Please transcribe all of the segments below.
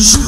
Shh.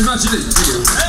romance.